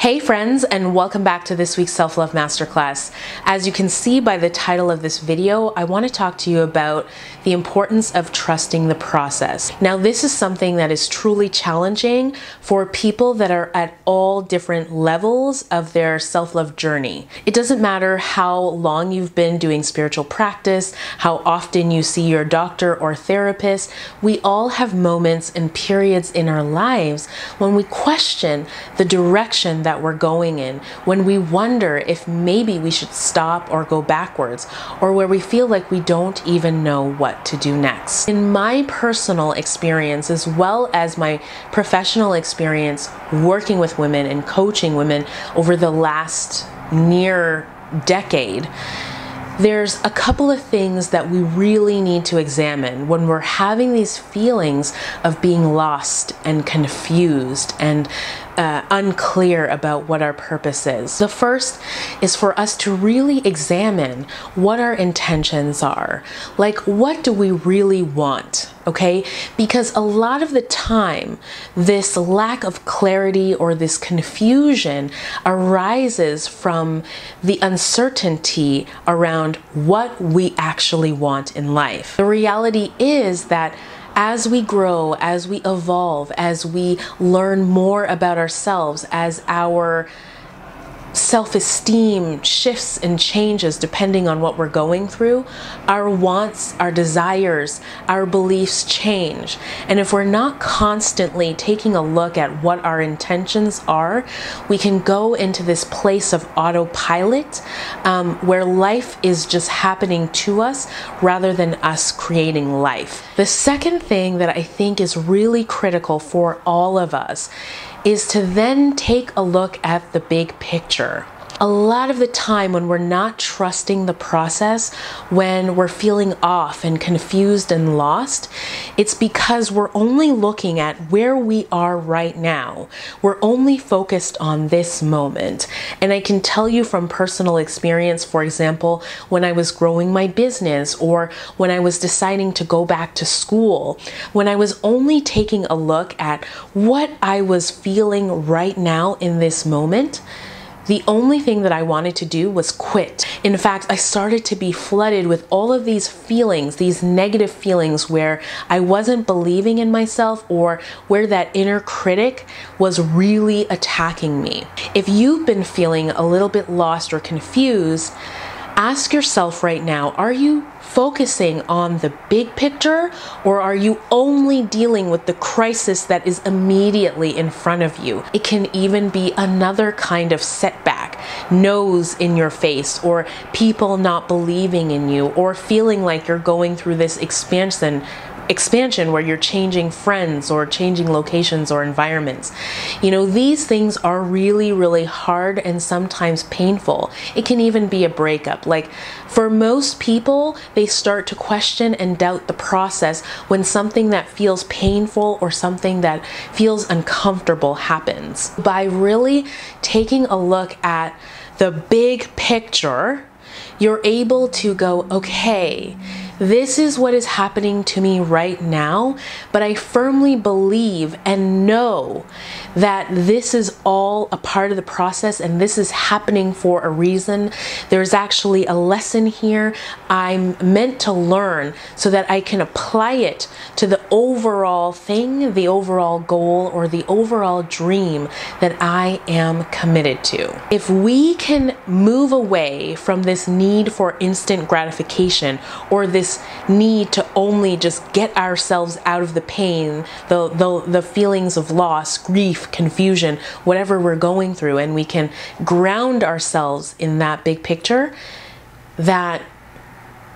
Hey friends and welcome back to this week's Self-Love Masterclass. As you can see by the title of this video, I want to talk to you about the importance of trusting the process. Now this is something that is truly challenging for people that are at all different levels of their self-love journey. It doesn't matter how long you've been doing spiritual practice, how often you see your doctor or therapist, we all have moments and periods in our lives when we question the direction that that we're going in, when we wonder if maybe we should stop or go backwards, or where we feel like we don't even know what to do next. In my personal experience, as well as my professional experience working with women and coaching women over the last near decade, there's a couple of things that we really need to examine when we're having these feelings of being lost and confused and uh, unclear about what our purpose is. The first is for us to really examine what our intentions are. Like, what do we really want? Okay? Because a lot of the time, this lack of clarity or this confusion arises from the uncertainty around what we actually want in life. The reality is that as we grow, as we evolve, as we learn more about ourselves, as our self esteem shifts and changes depending on what we're going through, our wants, our desires, our beliefs change. And if we're not constantly taking a look at what our intentions are, we can go into this place of autopilot um, where life is just happening to us rather than us creating life. The second thing that I think is really critical for all of us is to then take a look at the big picture a lot of the time when we're not trusting the process, when we're feeling off and confused and lost, it's because we're only looking at where we are right now. We're only focused on this moment. And I can tell you from personal experience, for example, when I was growing my business or when I was deciding to go back to school, when I was only taking a look at what I was feeling right now in this moment the only thing that I wanted to do was quit. In fact, I started to be flooded with all of these feelings, these negative feelings where I wasn't believing in myself or where that inner critic was really attacking me. If you've been feeling a little bit lost or confused, ask yourself right now are you focusing on the big picture or are you only dealing with the crisis that is immediately in front of you? It can even be another kind of setback, nose in your face, or people not believing in you, or feeling like you're going through this expansion expansion where you're changing friends or changing locations or environments. You know, these things are really, really hard and sometimes painful. It can even be a breakup. Like for most people, they start to question and doubt the process when something that feels painful or something that feels uncomfortable happens. By really taking a look at the big picture, you're able to go, okay, this is what is happening to me right now, but I firmly believe and know that this is all a part of the process and this is happening for a reason. There's actually a lesson here I'm meant to learn so that I can apply it to the overall thing, the overall goal, or the overall dream that I am committed to. If we can move away from this need for instant gratification or this this need to only just get ourselves out of the pain, the, the, the feelings of loss, grief, confusion, whatever we're going through, and we can ground ourselves in that big picture, that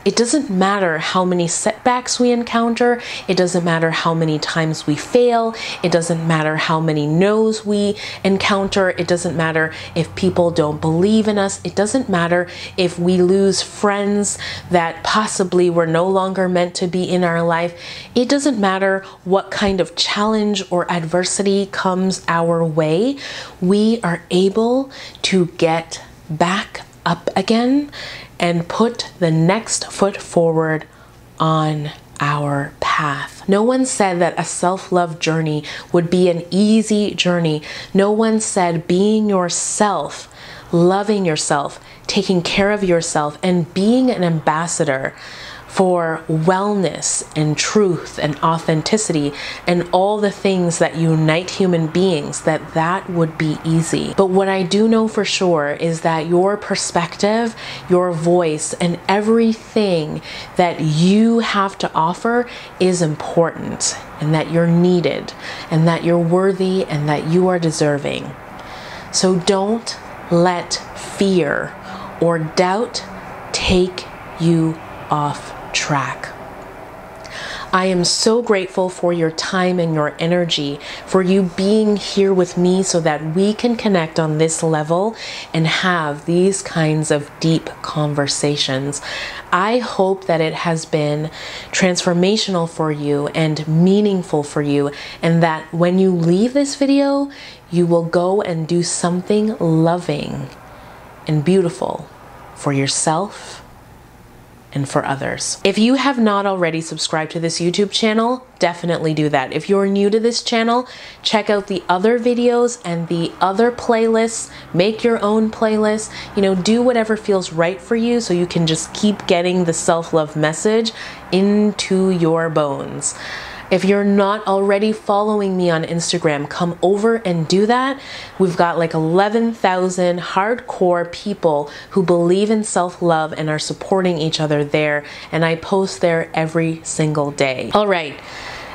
it doesn't matter how many setbacks we encounter. It doesn't matter how many times we fail. It doesn't matter how many no's we encounter. It doesn't matter if people don't believe in us. It doesn't matter if we lose friends that possibly were no longer meant to be in our life. It doesn't matter what kind of challenge or adversity comes our way. We are able to get back up again and put the next foot forward on our path. No one said that a self love journey would be an easy journey. No one said being yourself, loving yourself, taking care of yourself, and being an ambassador for wellness and truth and authenticity and all the things that unite human beings that that would be easy. But what i do know for sure is that your perspective your voice and everything that you have to offer is important and that you're needed and that you're worthy and that you are deserving. So don't let fear or doubt take you off track. I am so grateful for your time and your energy, for you being here with me so that we can connect on this level and have these kinds of deep conversations. I hope that it has been transformational for you and meaningful for you, and that when you leave this video, you will go and do something loving and beautiful for yourself and for others. If you have not already subscribed to this YouTube channel, definitely do that. If you're new to this channel, check out the other videos and the other playlists. Make your own playlist. You know, do whatever feels right for you so you can just keep getting the self-love message into your bones. If you're not already following me on Instagram, come over and do that. We've got like 11,000 hardcore people who believe in self love and are supporting each other there. And I post there every single day. All right,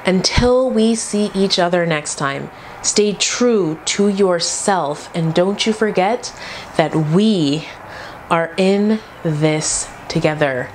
until we see each other next time, stay true to yourself and don't you forget that we are in this together.